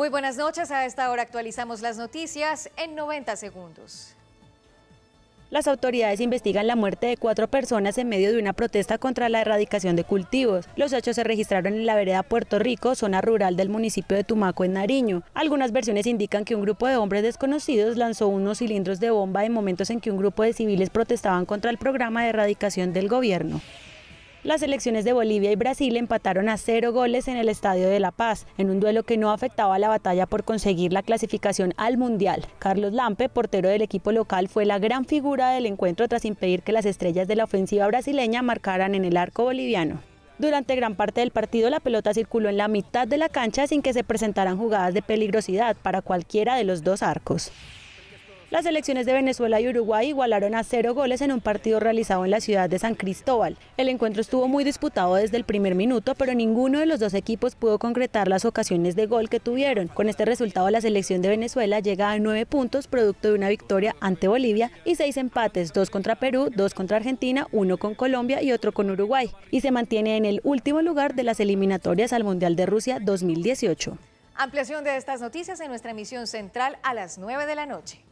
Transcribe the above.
Muy buenas noches. A esta hora actualizamos las noticias en 90 segundos. Las autoridades investigan la muerte de cuatro personas en medio de una protesta contra la erradicación de cultivos. Los hechos se registraron en la vereda Puerto Rico, zona rural del municipio de Tumaco, en Nariño. Algunas versiones indican que un grupo de hombres desconocidos lanzó unos cilindros de bomba en momentos en que un grupo de civiles protestaban contra el programa de erradicación del gobierno. Las selecciones de Bolivia y Brasil empataron a cero goles en el Estadio de La Paz, en un duelo que no afectaba la batalla por conseguir la clasificación al Mundial. Carlos Lampe, portero del equipo local, fue la gran figura del encuentro tras impedir que las estrellas de la ofensiva brasileña marcaran en el arco boliviano. Durante gran parte del partido la pelota circuló en la mitad de la cancha sin que se presentaran jugadas de peligrosidad para cualquiera de los dos arcos. Las selecciones de Venezuela y Uruguay igualaron a cero goles en un partido realizado en la ciudad de San Cristóbal. El encuentro estuvo muy disputado desde el primer minuto, pero ninguno de los dos equipos pudo concretar las ocasiones de gol que tuvieron. Con este resultado, la selección de Venezuela llega a nueve puntos, producto de una victoria ante Bolivia, y seis empates, dos contra Perú, dos contra Argentina, uno con Colombia y otro con Uruguay, y se mantiene en el último lugar de las eliminatorias al Mundial de Rusia 2018. Ampliación de estas noticias en nuestra emisión central a las 9 de la noche.